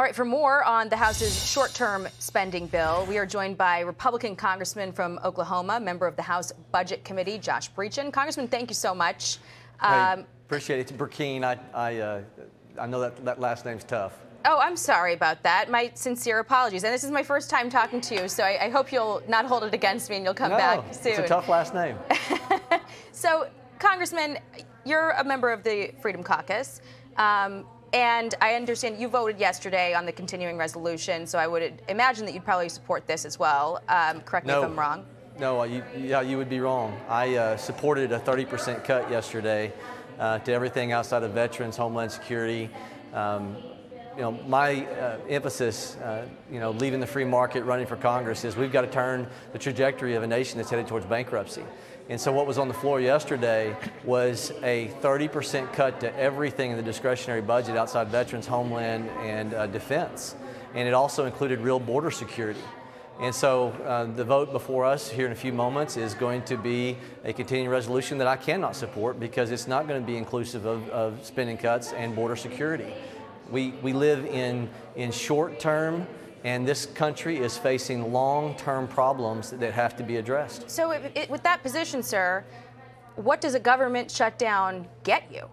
All right, for more on the House's short term spending bill, we are joined by Republican Congressman from Oklahoma, member of the House Budget Committee, Josh Breachin. Congressman, thank you so much. Um, hey, appreciate it. Brecheen, I, I, uh, I know that, that last name's tough. Oh, I'm sorry about that. My sincere apologies. And this is my first time talking to you, so I, I hope you'll not hold it against me and you'll come no, back soon. It's a tough last name. so, Congressman, you're a member of the Freedom Caucus. Um, and I understand you voted yesterday on the continuing resolution, so I would imagine that you'd probably support this as well. Um, correct me no. if I'm wrong. No, you, yeah, you would be wrong. I uh, supported a 30% cut yesterday uh, to everything outside of veterans, homeland security. Um, you know, my uh, emphasis, uh, you know, leaving the free market, running for Congress, is we've got to turn the trajectory of a nation that's headed towards bankruptcy. And so what was on the floor yesterday was a 30% cut to everything in the discretionary budget outside veterans, homeland, and uh, defense. And it also included real border security. And so uh, the vote before us here in a few moments is going to be a continuing resolution that I cannot support because it's not going to be inclusive of, of spending cuts and border security. We, we live in, in short term and this country is facing long-term problems that have to be addressed. So it, it, with that position, sir, what does a government shutdown get you?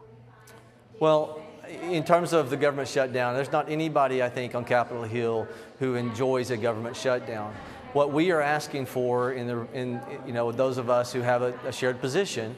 Well, in terms of the government shutdown, there's not anybody, I think, on Capitol Hill who enjoys a government shutdown. What we are asking for in, the, in you know, those of us who have a, a shared position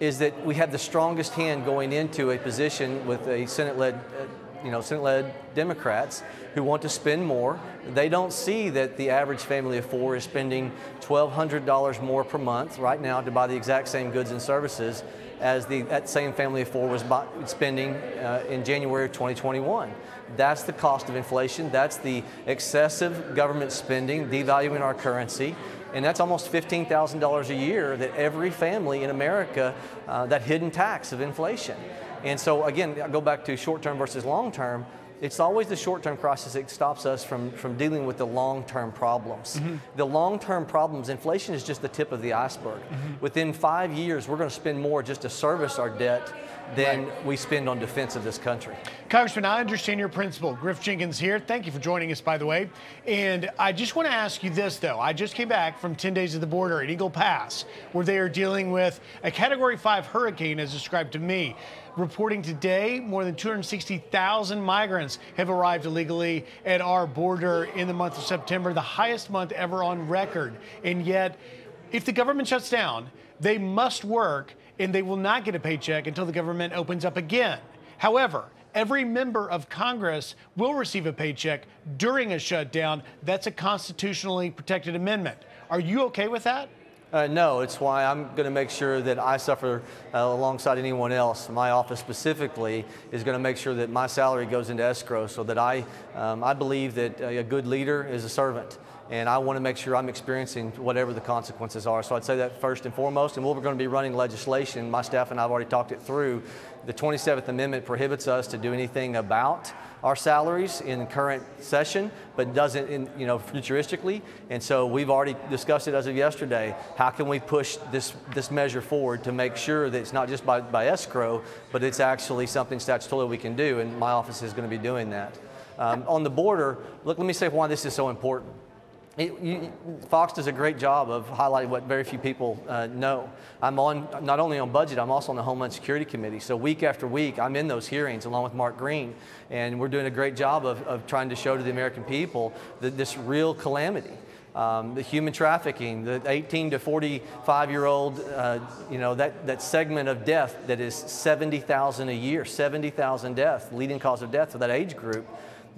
is that we have the strongest hand going into a position with a Senate-led uh, you know, Senate-led Democrats who want to spend more. They don't see that the average family of four is spending $1,200 more per month right now to buy the exact same goods and services as the, that same family of four was spending uh, in January of 2021. That's the cost of inflation. That's the excessive government spending, devaluing our currency. And that's almost $15,000 a year that every family in America, uh, that hidden tax of inflation. And so again, I go back to short term versus long term. It's always the short term crisis that stops us from, from dealing with the long term problems. Mm-hmm. The long term problems, inflation is just the tip of the iceberg. Mm-hmm. Within five years, we're going to spend more just to service our debt than right. we spend on defense of this country. Congressman, I understand your principle. Griff Jenkins here. Thank you for joining us, by the way. And I just want to ask you this, though. I just came back from 10 days at the border at Eagle Pass, where they are dealing with a Category 5 hurricane, as described to me. Reporting today, more than 260,000 migrants have arrived illegally at our border in the month of September, the highest month ever on record. And yet, if the government shuts down, they must work and they will not get a paycheck until the government opens up again. However, every member of Congress will receive a paycheck during a shutdown. That's a constitutionally protected amendment. Are you okay with that? Uh, no, it's why I'm going to make sure that I suffer uh, alongside anyone else. My office specifically is going to make sure that my salary goes into escrow so that I, um, I believe that a good leader is a servant and I want to make sure I'm experiencing whatever the consequences are. So I'd say that first and foremost, and we're going to be running legislation. My staff and I have already talked it through. The 27th Amendment prohibits us to do anything about our salaries in current session, but doesn't, in, you know, futuristically. And so we've already discussed it as of yesterday. How can we push this this measure forward to make sure that it's not just by, by escrow, but it's actually something statutorily we can do? And my office is going to be doing that. Um, on the border, look, let me say why this is so important. It, you, Fox does a great job of highlighting what very few people uh, know. I'm on not only on budget, I'm also on the Homeland Security Committee. So week after week, I'm in those hearings along with Mark Green, and we're doing a great job of, of trying to show to the American people that this real calamity. Um, the human trafficking, the 18 to 45 year old, uh, you know, that, that segment of death that is 70,000 a year, 70,000 deaths, leading cause of death for that age group.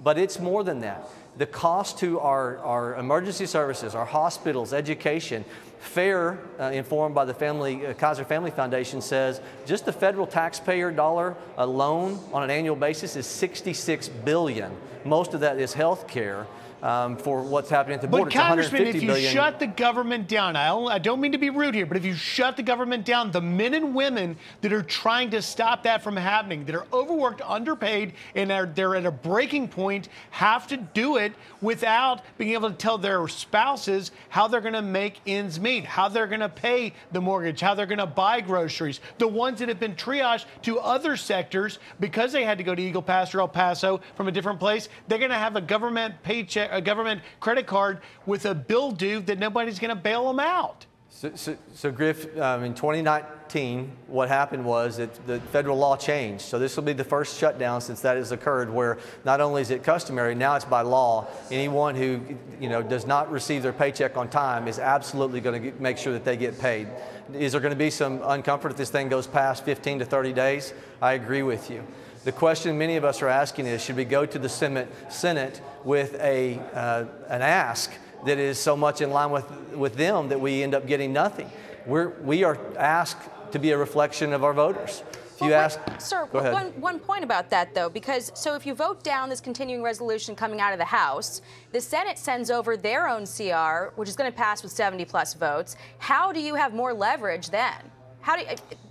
But it's more than that the cost to our, our emergency services, our hospitals, education, FAIR, uh, informed by the family, uh, Kaiser Family Foundation, says just the federal taxpayer dollar alone on an annual basis is 66 billion. Most of that is health care. Um, for what's happening at the border. but. Congressman, if you billion. shut the government down, I don't, I don't mean to be rude here, but if you shut the government down, the men and women that are trying to stop that from happening, that are overworked, underpaid, and are they're at a breaking point, have to do it without being able to tell their spouses how they're going to make ends meet, how they're going to pay the mortgage, how they're going to buy groceries. The ones that have been triaged to other sectors because they had to go to Eagle Pass or El Paso from a different place, they're going to have a government paycheck, a government credit card with a bill due that nobody's going to bail them out. So, so, so Griff, um, in 2019, what happened was that the federal law changed. So this will be the first shutdown since that has occurred, where not only is it customary, now it's by law. Anyone who you know does not receive their paycheck on time is absolutely going to make sure that they get paid. Is there going to be some uncomfort if this thing goes past 15 to 30 days? I agree with you. The question many of us are asking is, should we go to the Senate with a, uh, an ask that is so much in line with, with them that we end up getting nothing. We're, we are asked to be a reflection of our voters. If you well, ask, sir. One, one point about that though, because so if you vote down this continuing resolution coming out of the House, the Senate sends over their own CR, which is going to pass with 70 plus votes. How do you have more leverage then? How do you,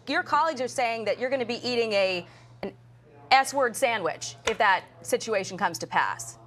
your colleagues are saying that you're going to be eating a S word sandwich if that situation comes to pass?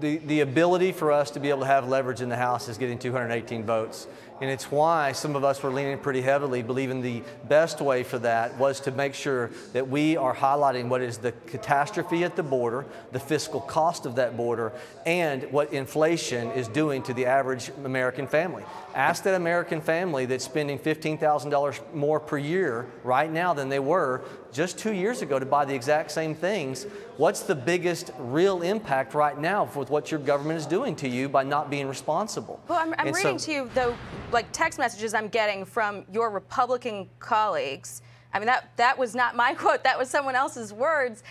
the, the ability for us to be able to have leverage in the House is getting 218 votes. And it's why some of us were leaning pretty heavily, believing the best way for that was to make sure that we are highlighting what is the catastrophe at the border, the fiscal cost of that border, and what inflation is doing to the average American family. Ask that American family that's spending $15,000 more per year right now than they were just two years ago to buy the exact same things. What's the biggest real impact right now with what your government is doing to you by not being responsible? Well, I'm, I'm reading so, to you, though, like text messages I'm getting from your Republican colleagues. I mean, that, that was not my quote, that was someone else's words.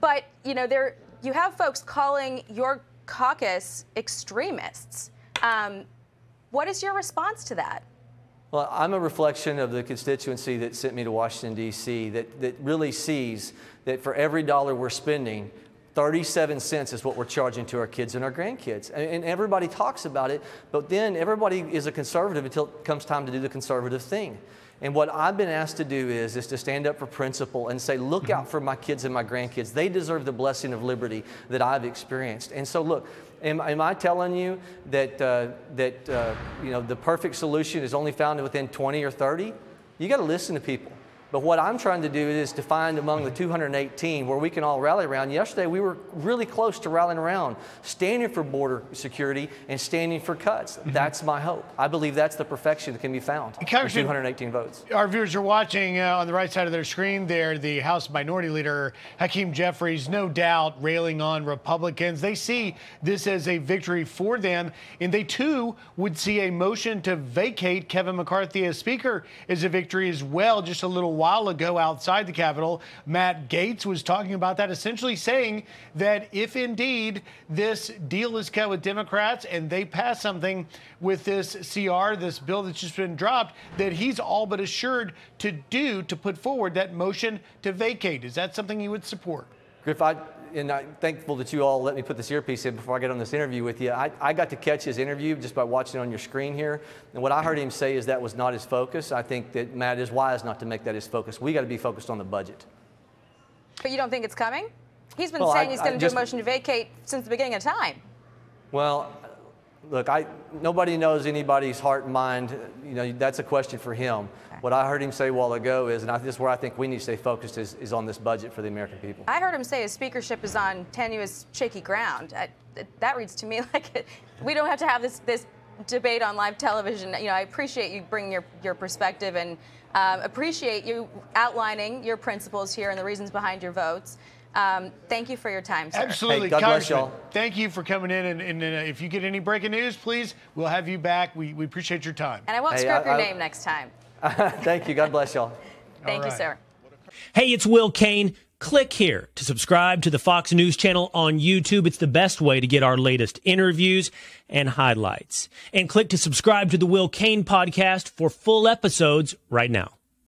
But, you know, there, you have folks calling your caucus extremists. Um, what is your response to that? Well, I'm a reflection of the constituency that sent me to Washington, D.C., that, that really sees that for every dollar we're spending, 37 cents is what we're charging to our kids and our grandkids. And, and, everybody talks about it, but then everybody is a conservative until it comes time to do the conservative thing. And what I've been asked to do is, is to stand up for principle and say, look mm-hmm. out for my kids and my grandkids. They deserve the blessing of liberty that I've experienced. And so, look, am, am I telling you that, uh, that uh, you know, the perfect solution is only found within 20 or 30? You got to listen to people. But what I'm trying to do is to find among the 218 where we can all rally around. Yesterday, we were really close to rallying around, standing for border security and standing for cuts. Mm-hmm. That's my hope. I believe that's the perfection that can be found. in 218 votes. Our viewers are watching uh, on the right side of their screen there, the House Minority Leader, Hakeem Jeffries, no doubt railing on Republicans. They see this as a victory for them, and they too would see a motion to vacate Kevin McCarthy as Speaker as a victory as well, just a little while while ago outside the Capitol. Matt Gaetz was talking about that, essentially saying that if indeed this deal is cut with Democrats and they pass something with this CR, this bill that's just been dropped, that he's all but assured to do to put forward that motion to vacate. Is that something you would support? Griff, I, and I'm thankful that you all let me put this earpiece in before I get on this interview with you. I, I got to catch his interview just by watching it on your screen here. And what I heard him say is that was not his focus. I think that Matt is wise not to make that his focus. We got to be focused on the budget. But you don't think it's coming? He's been well, saying I, he's going to do a motion to vacate since the beginning of time. Well, look, I, nobody knows anybody's heart and mind. You know, that's a question for him. Okay. What I heard him say a while ago is, and I, this is where I think we need to stay focused, is, is on this budget for the American people. I heard him say his speakership is on tenuous, shaky ground. I, that reads to me like it, we don't have to have this, this debate on live television. You know, I appreciate you bringing your, your perspective and um, appreciate you outlining your principles here and the reasons behind your votes. Um, thank you for your time, sir. Absolutely. Hey, God bless y'all. Thank you for coming in. And, and, uh, if you get any breaking news, please, we'll have you back. We, we appreciate your time. And I won't hey, screw up your I, name next time. thank you. God bless y'all. Thank right. you, sir. Hey, it's Will Cain. Click here to subscribe to the Fox News channel on YouTube. It's the best way to get our latest interviews and highlights. And click to subscribe to the Will Cain podcast for full episodes right now.